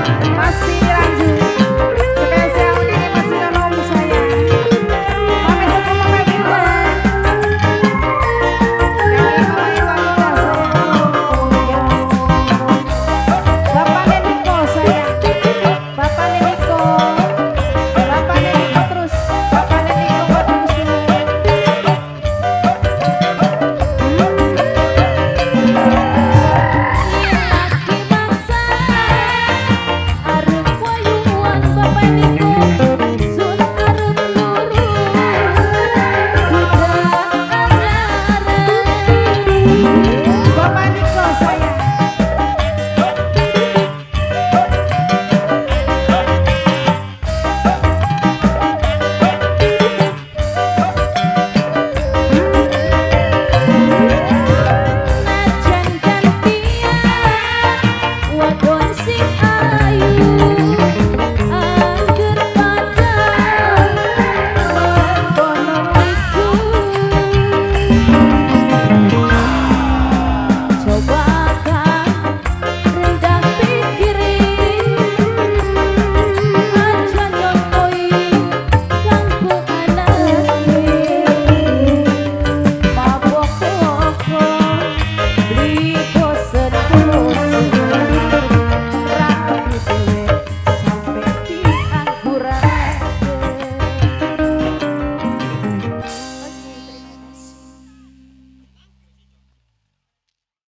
Masih